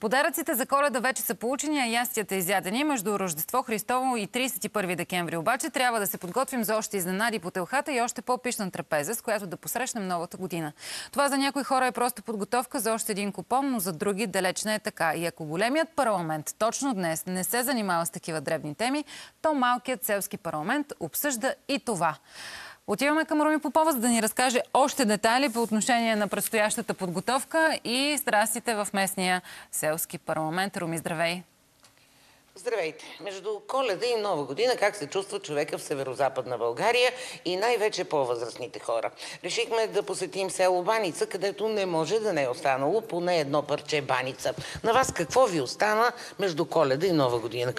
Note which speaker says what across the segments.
Speaker 1: Подаръците за коледа вече са получени, а ястията изядени. Между Рождество Христово и 31 декември обаче трябва да се подготвим за още изненади по телхата и още по-пишна трапеза, с която да посрещнем новата година. Това за някои хора е просто подготовка за още един купон, но за други далеч не е така. И ако големият парламент точно днес не се занимава с такива дребни теми, то малкият селски парламент обсъжда и това. Отиваме към Руми Попова, за да ни разкаже още детайли по отношение на предстоящата подготовка и страстите в местния селски парламент. Руми, здравей!
Speaker 2: Здравейте! Между коледа и нова година как се чувства човека в северо-западна България и най-вече по-възрастните хора? Решихме да посетим село Баница, където не може да не е останало поне едно парче баница. На вас какво ви остана между коледа и нова година?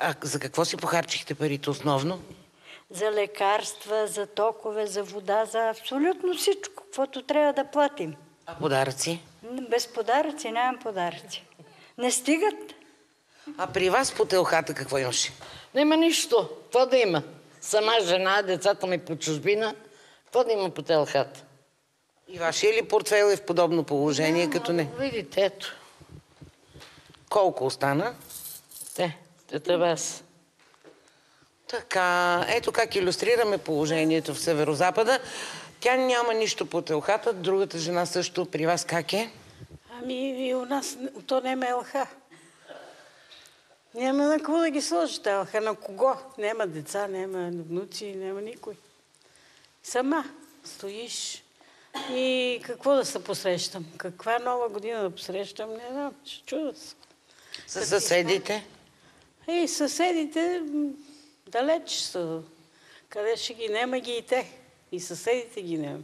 Speaker 2: А за какво си похарчихте парите основно?
Speaker 3: За лекарства, за токове, за вода, за абсолютно всичко, каквото трябва да платим.
Speaker 2: А подаръци?
Speaker 3: Без подаръци нямам подаръци. Не стигат.
Speaker 2: А при вас по телхата какво имаше?
Speaker 4: Няма нищо. Какво да има? Сама жена, децата ми по чужбина. Какво да има по телхата?
Speaker 2: И вашия ли портфел е в подобно положение, като не?
Speaker 4: Видите, ето.
Speaker 2: Колко остана?
Speaker 4: Те, те вас.
Speaker 2: Така, ето как илюстрираме положението в Северо-Запада. Тя няма нищо по телхата, другата жена също. При вас как е?
Speaker 3: Ами и у нас то не е ЛХ. Няма на какво да ги сложите ЛХ. На кого? Няма деца, няма внуци, няма никой. Сама стоиш. И какво да се посрещам? Каква нова година да посрещам? Не знам, ще чуда се.
Speaker 2: С съседите?
Speaker 3: И съседите далеч са. Къде ще ги нема ги и те. И съседите ги нема.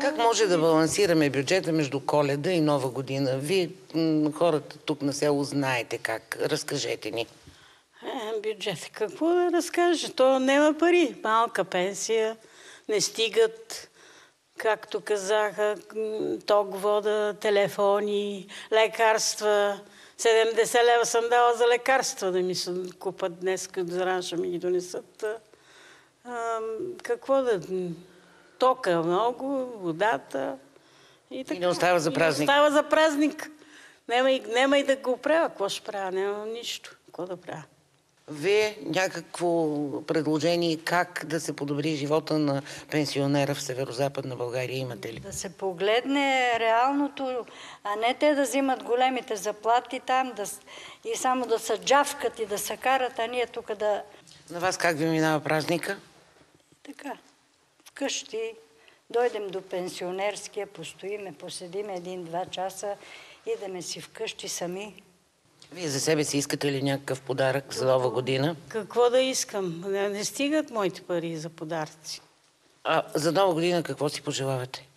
Speaker 2: Как може да балансираме бюджета между коледа и нова година? Вие, хората тук на село, знаете как. Разкажете ни.
Speaker 3: Е, бюджет. Какво да разкажа? То няма пари. Малка пенсия, не стигат, както казаха, ток, вода, телефони, лекарства. 70 лева съм дала за лекарства да ми се купат днес, като заран ще ми ги донесат. А, какво да... Тока много, водата. И, така.
Speaker 2: не остава за
Speaker 3: И
Speaker 2: празник.
Speaker 3: не остава за празник. Нема и, нема и да го правя. Какво ще правя? Няма нищо. Какво да правя?
Speaker 2: Вие някакво предложение как да се подобри живота на пенсионера в Северо-Западна България имате ли?
Speaker 3: Да се погледне реалното, а не те да взимат големите заплати там да, и само да се джавкат и да се карат, а ние тук да...
Speaker 2: На вас как ви минава празника?
Speaker 3: Така, вкъщи, дойдем до пенсионерския, постоиме, поседиме един-два часа, идеме си вкъщи сами.
Speaker 2: Вие за себе си искате ли някакъв подарък за нова година?
Speaker 3: Какво да искам? Не, не стигат моите пари за подаръци.
Speaker 2: А за нова година какво си пожелавате?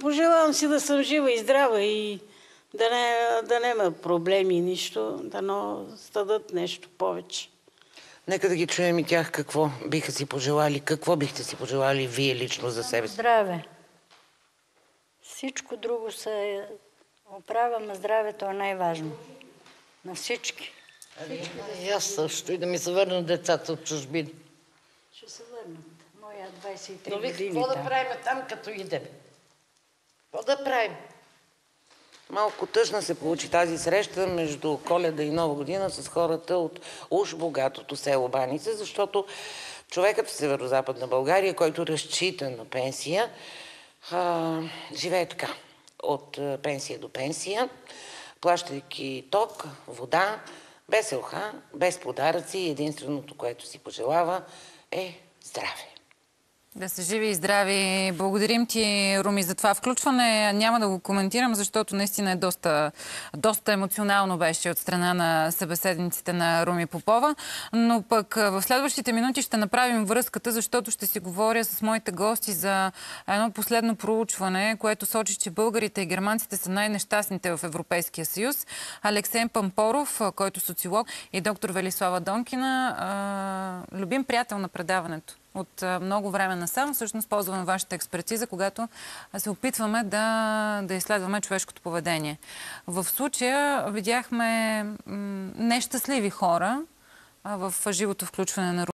Speaker 3: Пожелавам си да съм жива и здрава и да, не, да няма проблеми нищо, да но стадат нещо повече.
Speaker 2: Нека да ги чуем и тях какво биха си пожелали. Какво бихте си пожелали вие лично за себе си?
Speaker 3: Здраве. Всичко друго се оправя, но здравето е най-важно. На всички.
Speaker 4: И аз също и да ми се върнат децата от чужбина.
Speaker 3: Ще се върнат. Моя 23
Speaker 4: Но
Speaker 3: години
Speaker 4: какво да правим там, като идем? Какво да правим?
Speaker 2: Малко тъжна се получи тази среща между Коледа и Нова година с хората от уж богатото село Баница, защото човекът в северо-западна България, който разчита на пенсия, а, живее така. От пенсия до пенсия, плащайки ток, вода, без елха, без подаръци. Единственото, което си пожелава е здраве.
Speaker 1: Да са живи и здрави. Благодарим ти, Руми, за това включване. Няма да го коментирам, защото наистина е доста, доста емоционално беше от страна на събеседниците на Руми Попова. Но пък в следващите минути ще направим връзката, защото ще си говоря с моите гости за едно последно проучване, което сочи, че българите и германците са най-нещастните в Европейския съюз. Алексей Пампоров, който социолог, и доктор Велислава Донкина, любим приятел на предаването от много време насам. Всъщност ползваме вашата експертиза, когато се опитваме да, да изследваме човешкото поведение. В случая видяхме нещастливи хора в живото включване на